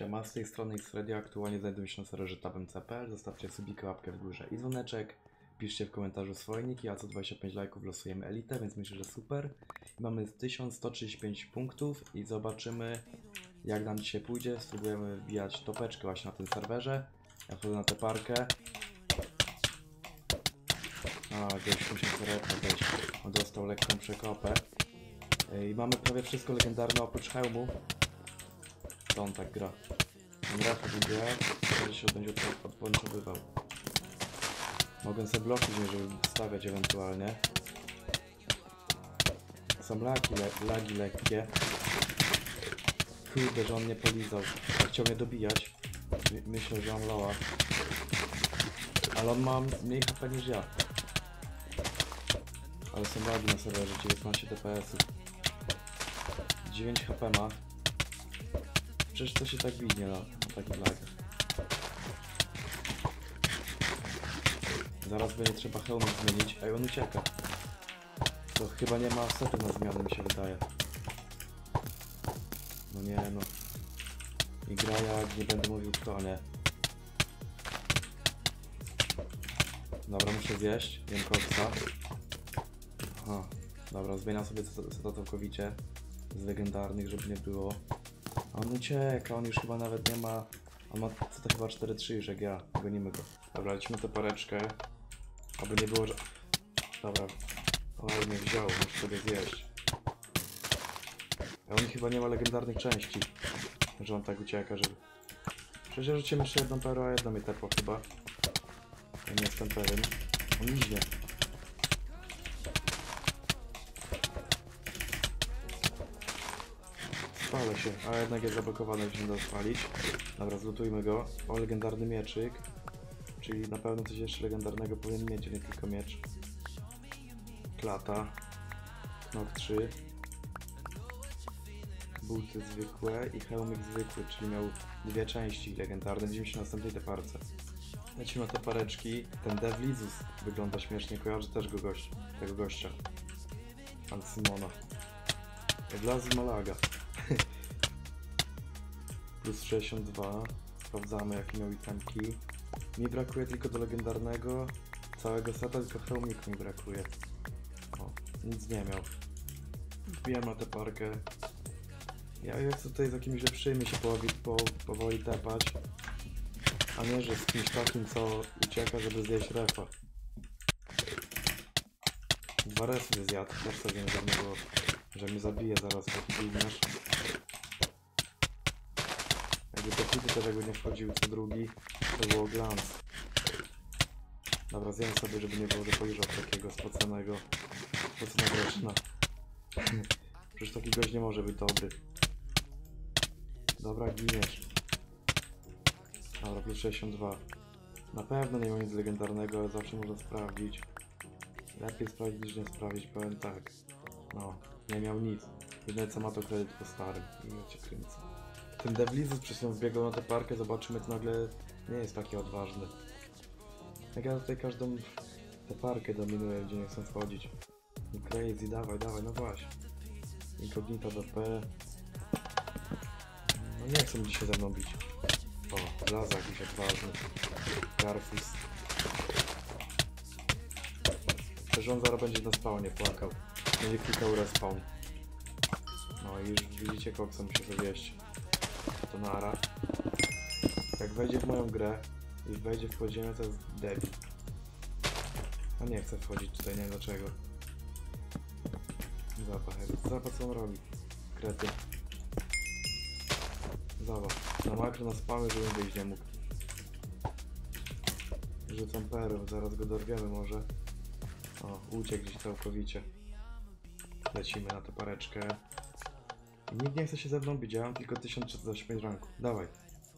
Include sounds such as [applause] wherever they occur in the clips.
Siema, z tej strony Xredia, aktualnie znajduję się na serwerze tabem.cpl, zostawcie subika, łapkę w górze i dzwoneczek, piszcie w komentarzu swoje niki, a co 25 lajków losujemy elitę, więc myślę, że super. Mamy 1135 punktów i zobaczymy jak nam dzisiaj pójdzie, spróbujemy wbijać topeczkę właśnie na tym serwerze. Ja wchodzę na tę parkę. A, gdzieś musi sereta wejść, on dostał lekką przekopę. I mamy prawie wszystko legendarne oprócz hełmu. To on tak gra. Ten Rafa będzie, wtedy się będzie od- odłączowywał. Mogę sobie bloki wziąć, żeby stawiać ewentualnie. Są lagi, le lagi lekkie. Kurde, że on mnie polizał. Chciał mnie dobijać. My myślę, że on loa. Ale on ma mniej HP niż ja. Ale są lagi na serwerze, 19 DPS-ów. 9 HP ma. Przecież to się tak widnie na, na takich lagach. Zaraz będzie trzeba hełm zmienić. Ej, on ucieka. To chyba nie ma setu na zmianę, mi się wydaje. No nie no. I gra jak nie będę mówił kto, nie. Dobra, muszę zjeść. Jem koksa. Aha. Dobra, zmieniam sobie seta całkowicie. Z legendarnych, żeby nie było. On ucieka, on już chyba nawet nie ma... On ma co to chyba 4-3 już jak ja. Gonimy go. Dobra, lecimy tę pareczkę. Aby nie było, że... Dobra. O, mnie wziął, muszę sobie zjeść. A on chyba nie ma legendarnych części. Że on tak ucieka, żeby... Przecież rzucimy jeszcze jedną perę, a jedną mnie tepło chyba. Ja nie jestem pewien. On idzie. Spala się, a jednak jest zablokowany, już nie da spalić. Dobra, zlutujmy go. O, legendarny mieczyk. Czyli na pewno coś jeszcze legendarnego powinien mieć, nie tylko miecz. Klata. Knok 3. Buty zwykłe i hełmik zwykły, czyli miał dwie części legendarne. Widzimy się na następnej teparce. Lecimy na te pareczki. Ten Devlizus wygląda śmiesznie, kojarzy też go gość, tego gościa. Pan Simona. Blazy Malaga. Plus 62. Sprawdzamy jakie miał itemki. Mi brakuje tylko do legendarnego całego seta, tylko hełmiku mi brakuje. O, nic nie miał. Wbijam na tę parkę. Ja chcę tutaj z jakimiś lepszymi się powoli, po, powoli tepać. A nie, że z kimś takim, co ucieka, żeby zjeść refa. Dwa resy zjadł, też sobie nie było, że mnie zabije zaraz taki gówniarz. Jakby to hity też jakby nie wchodził co drugi, to było glans. Dobra, zjem sobie, żeby nie było, że pojrzał takiego spoconego, spoconego roczna. Przecież taki gość nie może być dobry. Dobra, giniesz. Dobra, plus 62. Na pewno nie ma nic legendarnego, ale zawsze można sprawdzić. Lepiej sprawdzić niż nie sprawdzić, powiem tak. No, nie miał nic. Jedyne co ma to kredyt po starym. I ja cię kręcę. Ten Devlizus przez chwilę wbiegał na tę parkę, zobaczymy, to nagle nie jest taki odważny. Jak ja tutaj każdą tę parkę dominuję, gdzie nie chcę wchodzić. No crazy, dawaj, dawaj, no właśnie. Incognito BP. No nie chcą dzisiaj ze mną bić. O, plaza jakiś odważny. Garfus. Przecież on zaraz będzie na spawnie płakał. Będzie klikał respawn. No i już widzicie muszę sobie jeść. To nara. Jak wejdzie w moją grę i wejdzie w podziemie, to jest debil. No nie chcę wchodzić tutaj, nie dlaczego. Zapach, zapach co on robi. Krety. Zobacz, na makro na spamy, żebym wyjść nie mógł. Rzucam perł, zaraz go dorwiemy może. O, uciekł gdzieś całkowicie. Lecimy na tę pareczkę. Nikt nie chce się ze mną bić, ja mam tylko 1305 ranku. Dawaj.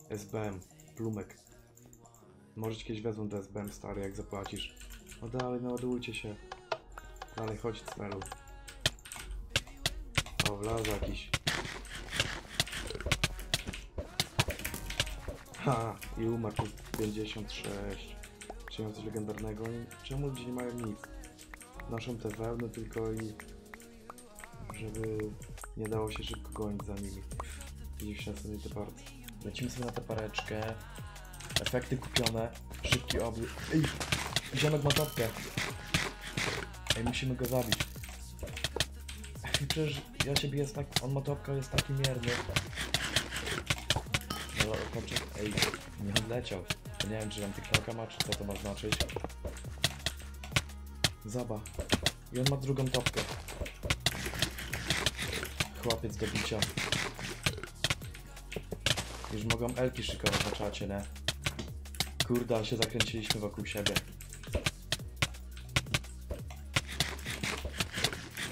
SBM, plumek. Może ci kiedyś wezmą do SBM stary, jak zapłacisz. No dalej, naładujcie się. Dalej, chodź z celu. O, wlazł jakiś. Ha! I umarł tu 56. Czy mają coś legendarnego? Oni- Czemu ludzie nie mają nic? Noszą te wełny tylko i... Żeby nie dało się szybko gonić za nimi. Gdzieś na sobie te partie. Lecimy sobie na tę pareczkę. Efekty kupione. Szybki obrót. Ej! Ziomek ma topkę. Ej, musimy go zabić. Przecież ja się z tak... On ma topkę, jest taki mierny. No, kończę... Ej, nie odleciał. Nie wiem, czy tam TikToka ma, czy co to ma znaczyć. Zaba. I on ma drugą topkę. Chłopiec do bicia. Już mogą elki szykować na czacie, nie? Kurde, się zakręciliśmy wokół siebie.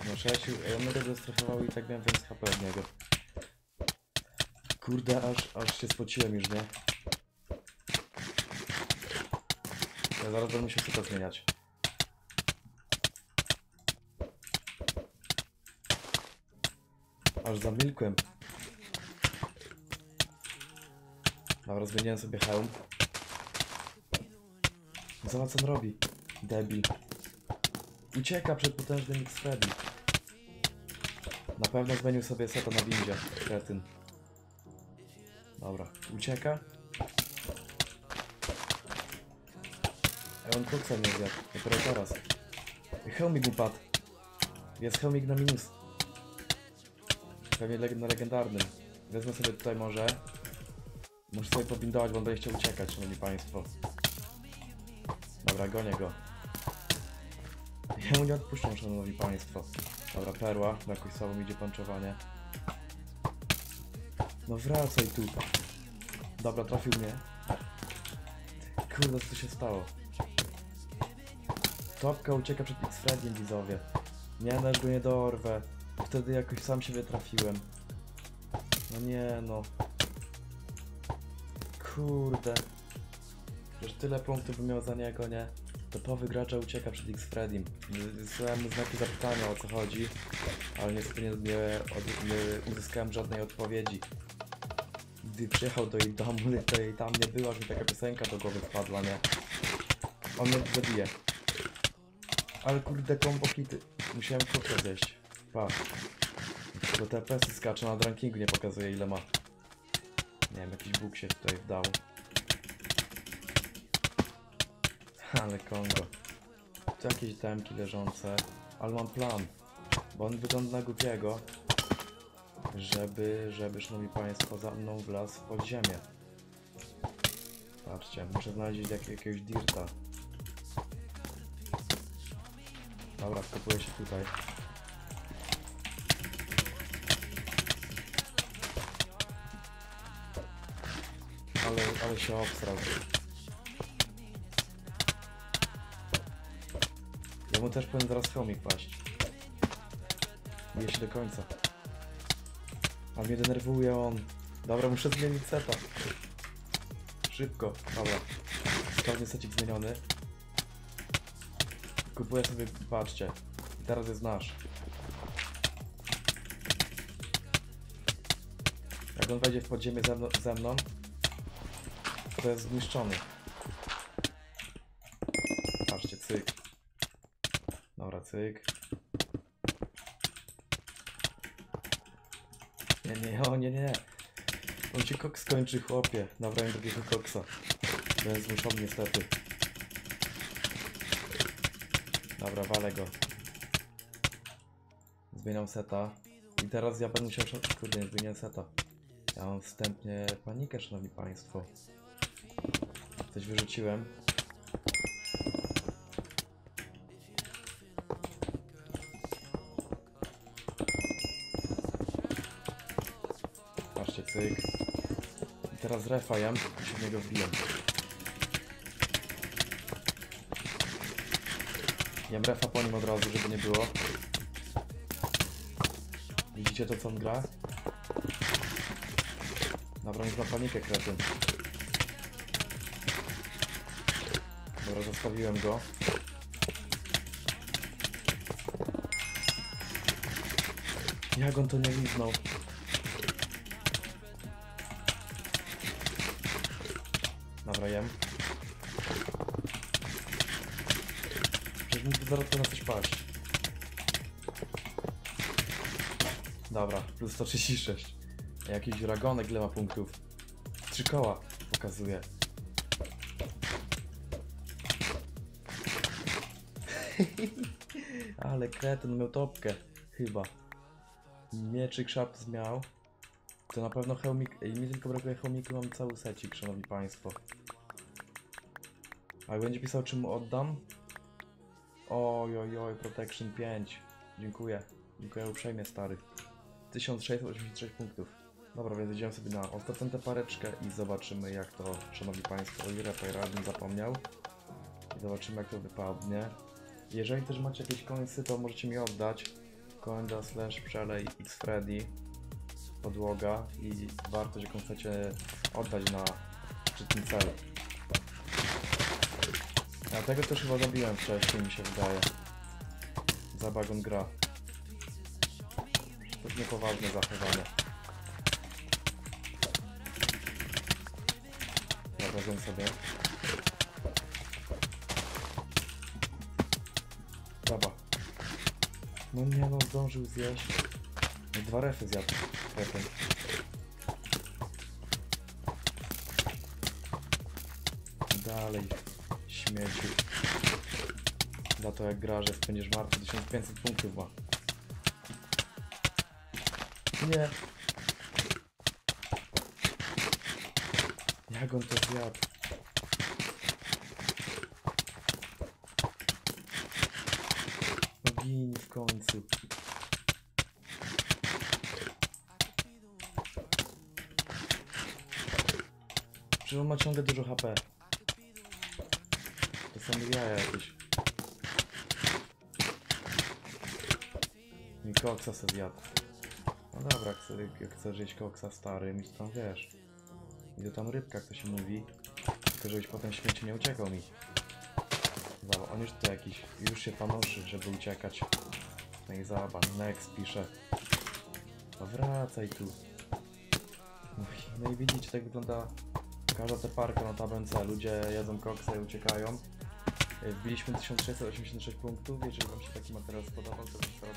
No Szesiu, ej, on mnie zestresował i tak miałem więcej HP od niego. Kurde, aż, aż się spociłem już, nie? Ja zaraz będę musiał to zmieniać. Aż zamilkłem. Dobra, zmieniłem sobie hełm. Zobacz co on robi. Debil. Ucieka przed potężnym X-Freddy. Na pewno zmienił sobie seta na windzie. Kretyn. Dobra, ucieka. Ej, on koksa nie zjadł. Dopiero teraz. Hełmik upadł. Jest hełmik na minus. Pewnie leg na legendarnym. Wezmę sobie tutaj może. Muszę sobie pobindować, bo on będzie chciał uciekać, szanowni państwo. Dobra, gonię go. Ja mu nie odpuszczam, szanowni państwo. Dobra, perła, na jakoś słabo idzie panczowanie. No wracaj tu. Dobra, trafił mnie. Kurde, co się stało? Topka ucieka przed X-Frediem, widzowie. Nie, no go nie dorwę. Wtedy jakoś sam siebie trafiłem. No nie no. Kurde. Już tyle punktów bym miał za niego, nie? Topowy gracza ucieka przed X-Fredim. Wysłałem mu znaki zapytania o co chodzi, ale niestety nie, nie, uzyskałem żadnej odpowiedzi. Gdy przyjechał do jej domu, [laughs] to jej tam nie była, że mi taka piosenka do głowy wpadła, nie? On mnie zabije. Ale kurde, combo hity. Musiałem kółko zjeść. Pa. Do TPS-y skacze na rankingu, nie pokazuje ile ma. Nie wiem, jakiś bóg się tutaj wdał. Ale Kongo. Tu jakieś temki leżące. Ale mam plan. Bo on wygląda na głupiego. Żeby, żeby, szanowni państwo, za mną wlazł pod ziemię. Patrzcie, muszę znaleźć jak, jakiegoś dirta. Dobra, wkopuję się tutaj. Ale, się obstrał. Ja mu też powinien zaraz chomik paść. Bije się do końca. A mnie denerwuje on. Dobra, muszę zmienić seta. Szybko, dobra. Sprawnie secik zmieniony. Kupuję sobie, patrzcie. I teraz jest nasz. Jak on wejdzie w podziemie ze ze mną to jest zniszczony. Patrzcie, cyk. Dobra, cyk. Nie, nie, o nie, nie. On ci koks skończy, chłopie. Nabrałem drugiego koksa. Będę zmuszony niestety. Dobra, walę go. Zmieniam seta. I teraz ja będę musiał... Kurde, nie zmieniam seta. Ja mam wstępnie panikę, szanowni państwo. Coś wyrzuciłem. Patrzcie, cyk. I teraz refa jem i się w niego wbijam. Jem refa po nim od razu, żeby nie było. Widzicie to, co on gra? Dobra, już panikę kretyn. Dobra, zostawiłem go. Jak on to nie liznął? Dobra, jem. Tu zaraz to na coś paść. Dobra, plus 136. Jakiś ragonek ile ma punktów. Trzy koła pokazuje. [laughs] Ale kretyn miał topkę. Chyba. Mieczyk Szaptus miał. To na pewno hełmik... Ej, mi tylko brakuje hełmiku, mam cały secik, szanowni państwo. A będzie pisał, czy mu oddam? Oj, oj, oj, Protection 5. Dziękuję. Dziękuję uprzejmie, stary. 1686 punktów. Dobra, więc idziemy sobie na ostatnią tę pareczkę i zobaczymy jak to, szanowni państwo, o ile Pajradin zapomniał. I zobaczymy jak to wypadnie. Jeżeli też macie jakieś końcy, to możecie mi oddać. Koenda slash przelej x Freddy podłoga i wartość jaką chcecie oddać na szczytny cel. A tego też chyba zabiłem wcześniej, mi się wydaje. Zabagon gra. To jest niepoważne zachowanie. Zjem sobie. Dobra. No nie no, zdążył zjeść. I Dwa refy zjadł. Dalej. Śmieciu. Za to jak gra, że spędzisz martwy 1500 punktów ma. Nie. Jak on to zjadł? No gin w końcu. Przecież on ma ciągle dużo HP. To są jaja jakieś. Mi koksa sobie zjadł. No dobra, chcę, jak chcesz jeść koksa starym, to tam wiesz. I to tam rybka, jak to się mówi. Tylko żebyś potem śmieci nie uciekał mi. Dobra, on już tu jakiś, już się panoszy, żeby uciekać. No i zobacz, next pisze. To wracaj tu. No i- No widzicie, tak wygląda każda ta parka na tabence. Ludzie jedzą koksa i uciekają. E, Wbiliśmy 1686 punktów. Jeżeli Wam się taki materiał spodobał, to zostawiam